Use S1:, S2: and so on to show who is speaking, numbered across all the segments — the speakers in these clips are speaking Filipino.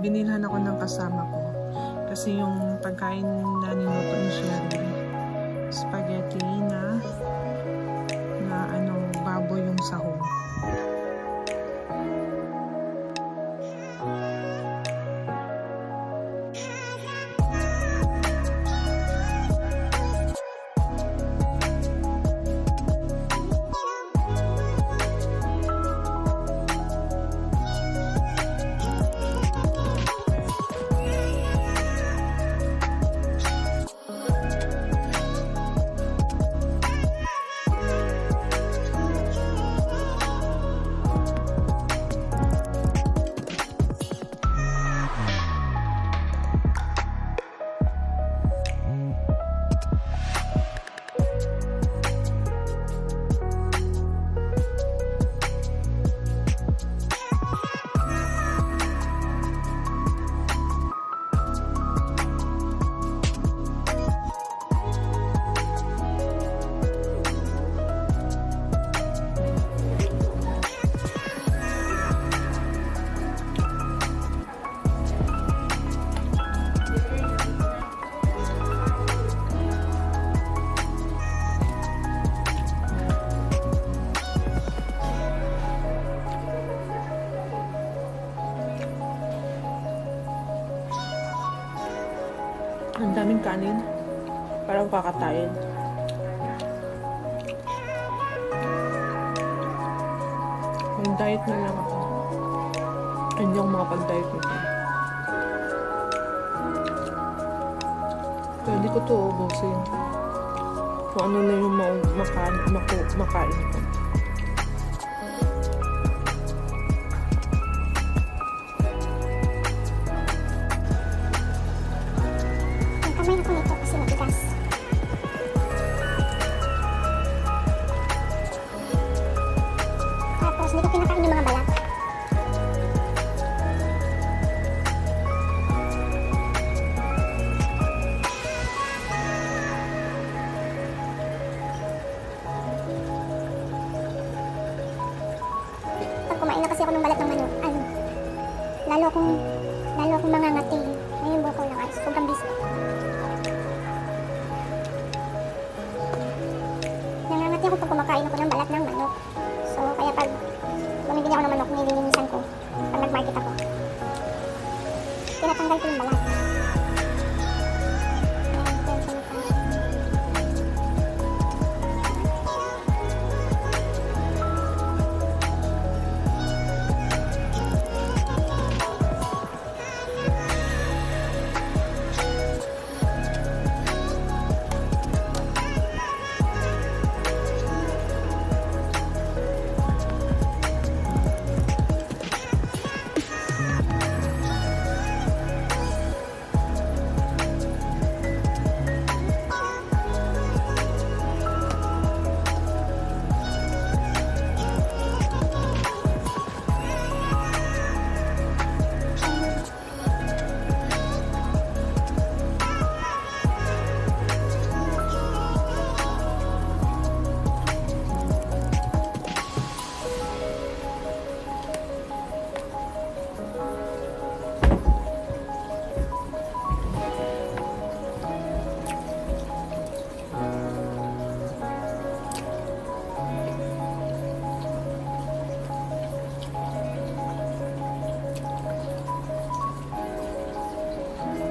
S1: binilhan ako ng kasama ko. Kasi yung pagkain na niluto ni Sherry, spaghetti na na ano, baboy yung sahog. Parang kakatayin. Mag-diet na lang ako. Hindi ako makapag-diet nito. Pwede ko to ubusin. Kung ano na yung ma- maka- maku- makain ko.
S2: Akong, lalo akong mangangati. Ngayon buko lang ayos, sobrang busy. Nangangati ako pag kumakain ako ng balat ng manok. So, kaya pag bumibili ako ng manok, nililinisan ko pag nag-market ako. Tinatanggal ko yung balat.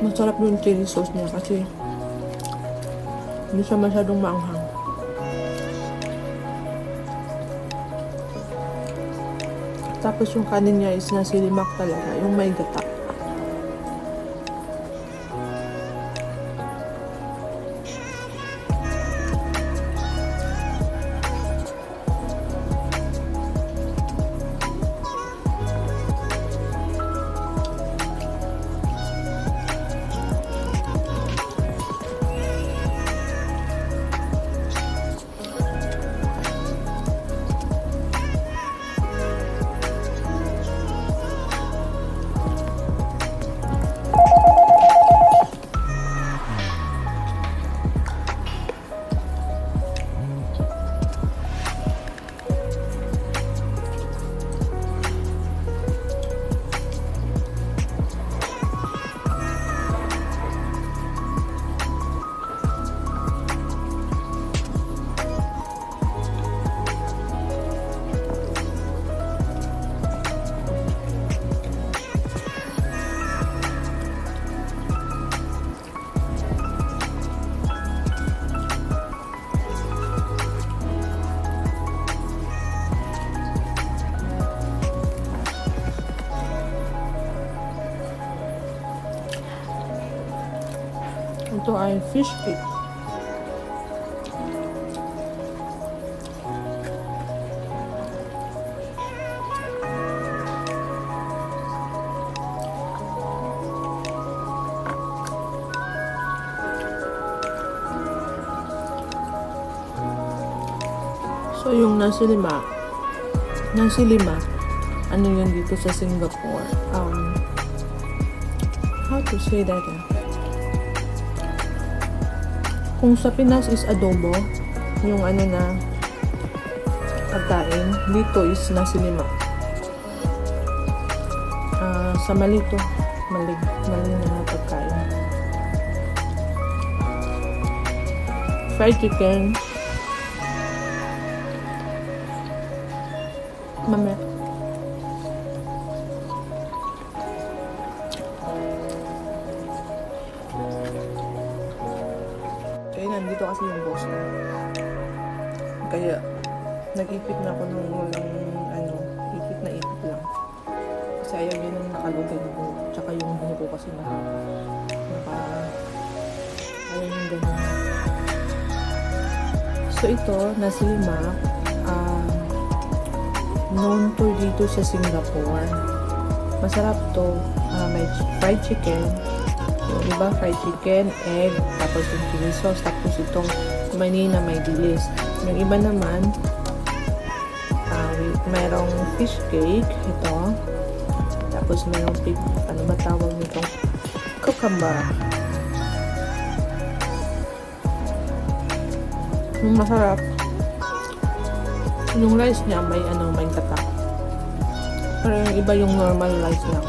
S1: Masarap yung chili sauce niya kasi hindi siya masyadong maanghang. Tapos yung kanin niya is nasilimak talaga, yung may gata. Ito ay fish cake. So, yung nasi lima, nasi lima, ano yun dito sa Singapore? Um, how to say that? ah? Kung sa Pinas is adobo, yung ano na pagkain, dito is nasi lima. Ah, sa mali to, mali, mali na pagkain. Fried chicken, Mamaya. Nag-ipit na ako ng walang ano, ipit na ipit lang. Kasi ayaw yun ang nakalugay na buhok. Tsaka yung buhok ko kasi na naka ayaw yung ganun. So ito, nasi lima, um, known to dito sa Singapore. Masarap to. Ah, may fried chicken. Yung iba, fried chicken, egg, tapos yung chili sauce, tapos itong manina may dilis. Yung iba naman, mayroong fish cake, ito. Tapos pig, ano ba tawag nitong cucumber. Yung masarap. Yung rice niya may ano, may tatak. Pero yung iba yung normal rice lang.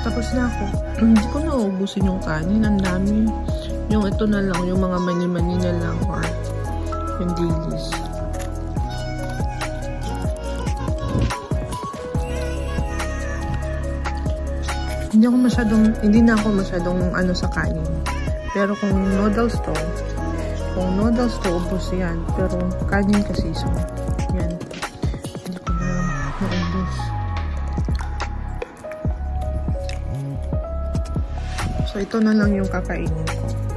S1: Tapos na ako. Hindi ko na ubusin yung kanin. Ang dami. Yung ito na lang, yung mga mani-mani na lang or yung dilis. Hindi ako masyadong, hindi na ako masyadong ano sa kanin. Pero kung noodles to, kung noodles to, ubos yan. Pero kanin kasi, so, Ito na lang yung kakainin ko.